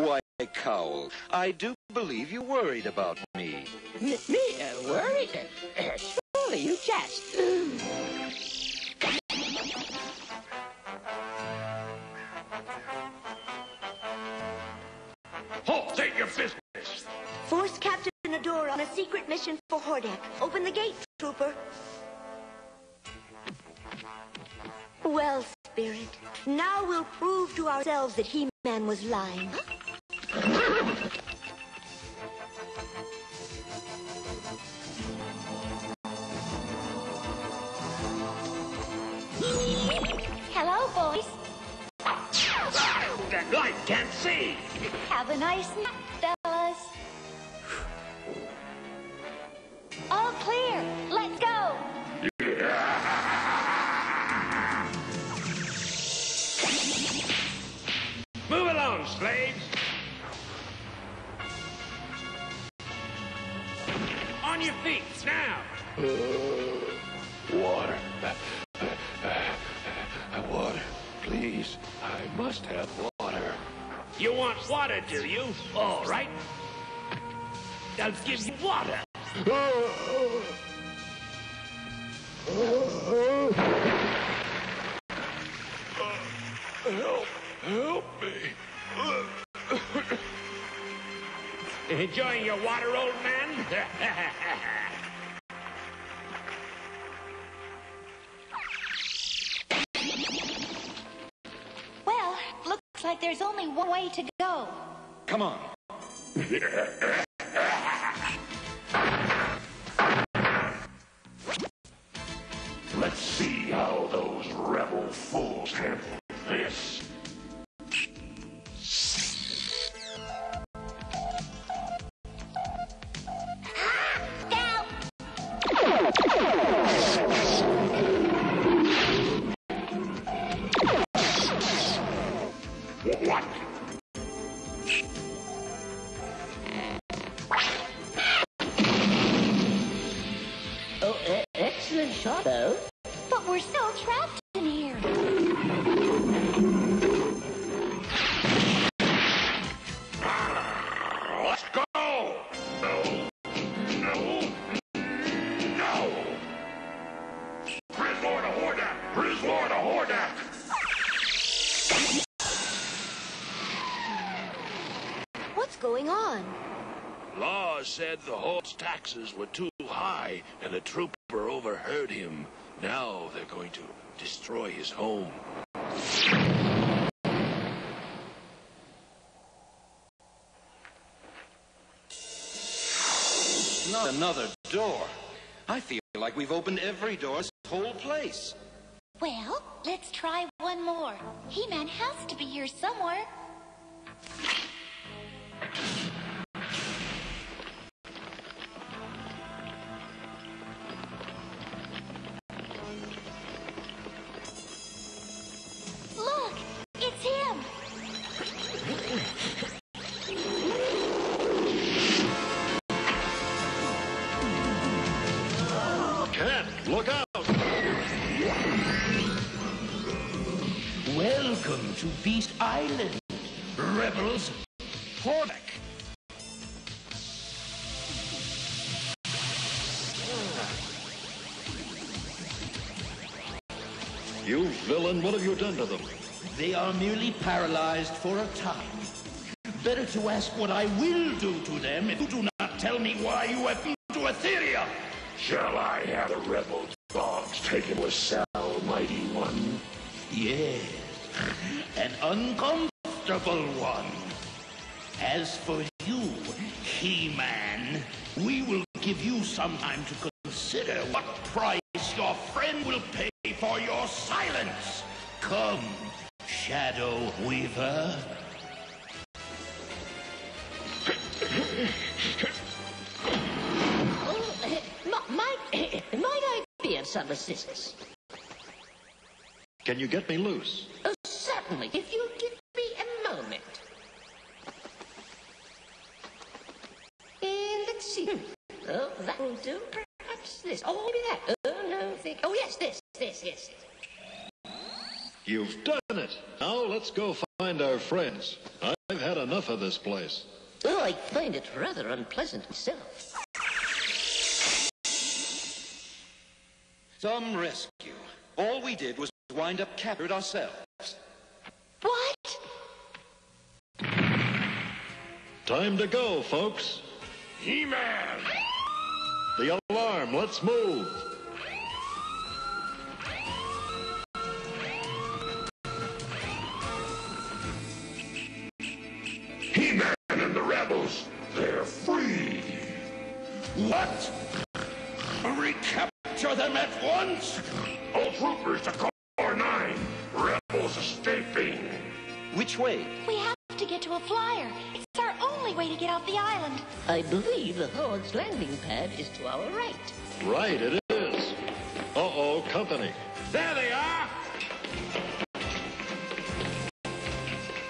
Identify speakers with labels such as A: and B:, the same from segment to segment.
A: Why, Kowl, I do believe you worried about me.
B: Me, me uh, worried? Uh, surely you jest.
C: Halt! Take your business!
D: Force Captain Adora on a secret mission for Hordak. Open the gate, trooper. Well, Spirit, now we'll prove to ourselves that He-Man was lying.
E: Hello, boys.
C: That light can't see!
E: Have a nice nap,
C: On your feet, now!
F: Uh, water. Uh, uh, water. Please. I must have water.
C: You want water, do you? All right. I'll give you water.
F: Help. Help me.
C: Enjoying your water, old man?
E: there's only one way to go.
A: Come on.
B: excellent shot, though.
E: But we're still trapped in here.
F: Let's go! No. No. No. Grizzlord of Hordak! Grizzlord of Hordak!
D: What's going on?
F: Law said the horse taxes were too high, and a trooper overheard him. Now they're going to destroy his home.
A: Not another door. I feel like we've opened every door in this whole place.
E: Well, let's try one more. He-Man has to be here somewhere.
G: Welcome to Beast Island, rebels. Hordak.
F: You villain, what have you done to them?
G: They are merely paralyzed for a time. Better to ask what I will do to them if you do not tell me why you have come to Etheria.
F: Shall I have the rebel dogs taken with Sal, mighty one?
G: Yes, an uncomfortable one. As for you, He-Man, we will give you some time to consider what price your friend will pay for your silence. Come, Shadow Weaver.
B: Oh, eh, might, might I be of some assistance?
F: Can you get me loose?
B: Oh, certainly, if you give me a moment. And let's see. Hmm. Oh, that will do. Perhaps this. Oh, maybe that. Oh, no, think. Oh, yes, this, this, yes.
F: You've done it. Now let's go find our friends. I've had enough.
H: enough of this place.
B: Oh, I find it rather unpleasant myself.
A: Some rescue. All we did was wind up captured ourselves.
H: Time to go, folks.
F: He-Man!
H: The alarm, let's move.
F: He-Man and the rebels, they're free.
G: What? Recapture them at once?
F: All troopers to Core 9. Rebels escaping.
A: Which way?
E: We have to get to a flyer. It's our only way to get off the island.
B: I believe the Horde's landing pad is to our right.
H: Right, it is. Uh-oh, company.
F: There they are!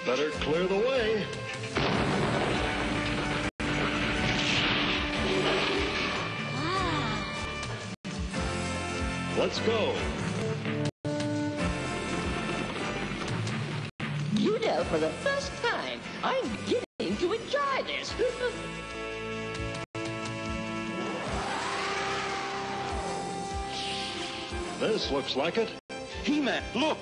H: Better clear the way.
E: Wow.
H: Let's go.
B: You know, for the first time, I'm beginning This
H: looks like it.
A: He-Man, look!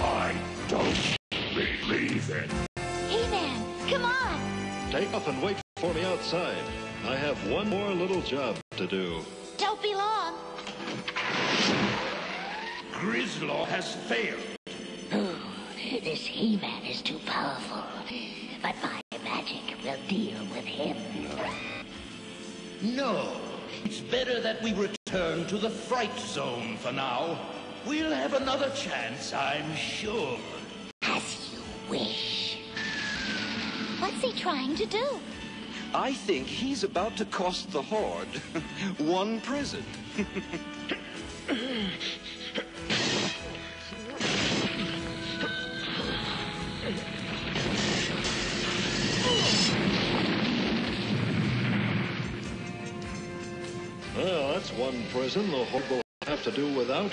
F: I don't believe it.
E: He-Man, come on.
H: Take off and wait for me outside. I have one more little job to do.
E: Don't be long.
G: Grizzlor has failed.
I: This He-Man is too powerful. But my magic will deal with him.
G: No. It's better that we return to the fright zone for now. We'll have another chance, I'm sure.
I: As you wish.
E: What's he trying to do?
A: I think he's about to cost the Horde one prison.
H: one prison the Horde will have to do without.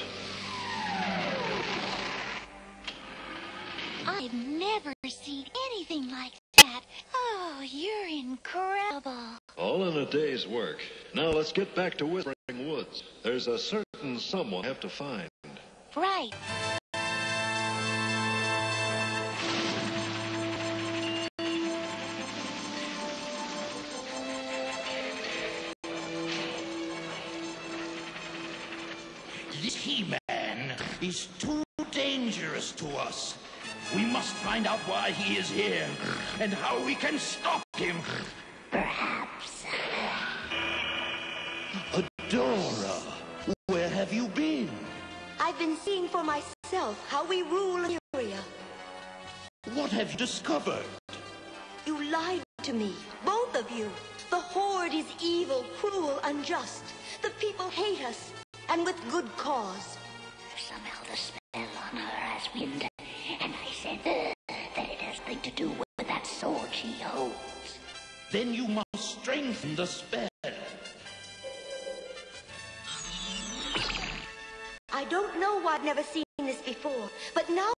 E: I've never seen anything like that. Oh, you're incredible.
H: All in a day's work. Now let's get back to Whispering Woods. There's a certain someone I have to find.
E: Right.
G: Is too dangerous to us. We must find out why he is here and how we can stop him.
I: Perhaps.
G: Adora, where have you been?
D: I've been seeing for myself how we rule Etheria.
G: What have you discovered?
D: You lied to me, both of you. The Horde is evil, cruel, unjust. The people hate us, and with good cause.
I: Some held a spell on her as wind, and I said uh, that it has nothing to do with that sword she holds.
G: Then you must strengthen the spell.
D: I don't know why I've never seen this before, but now